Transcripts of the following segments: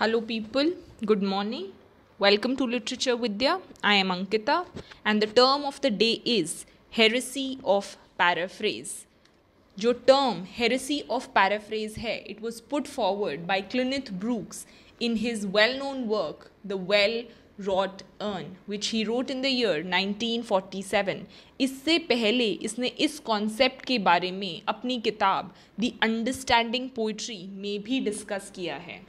Hello, people. Good morning. Welcome to Literature Vidya. I am Ankita, and the term of the day is heresy of paraphrase. जो term heresy of paraphrase है it was put forward by Kenneth Brooks in his well-known work The Well-Wrought Urn which he wrote in the year 1947 इससे पहले इसने इस concept के बारे में अपनी किताब द अंडरस्टैंडिंग पोइट्री में भी डिस्कस किया है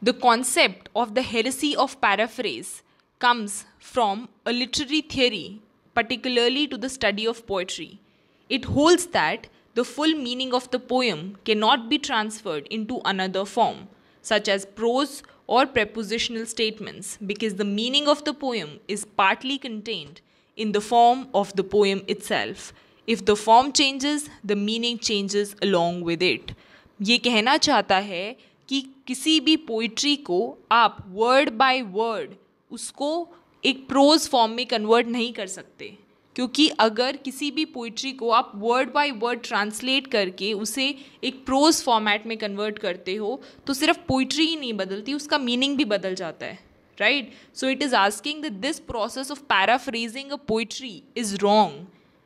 The concept of the heresy of paraphrase comes from a literary theory, particularly to the study of poetry. It holds that the full meaning of the poem cannot be transferred into another form, such as prose or prepositional statements, because the meaning of the poem is partly contained in the form of the poem itself. If the form changes, the meaning changes along with it. ये कहना चाहता है कि किसी भी poetry को आप word by word उसको एक प्रोज फॉर्म में कन्वर्ट नहीं कर सकते। क्योंकि अगर किसी भी पोइट्री को आप वर्ड बाय वर्ड ट्रांसलेट करके उसे एक प्रोज फॉर्मेट में कन्वर्ट करते हो तो सिर्फ़ पोइट्री ही नहीं बदलती, उसका मीनिंग भी बदल जाता है right so it is asking that this process of paraphrasing a poetry is wrong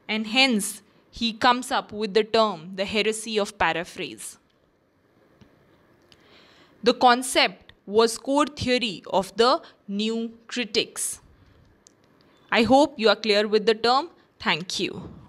and hence he comes up with the term the heresy of paraphrase The concept was core theory of the new critics. I hope you are clear with the term. Thank you.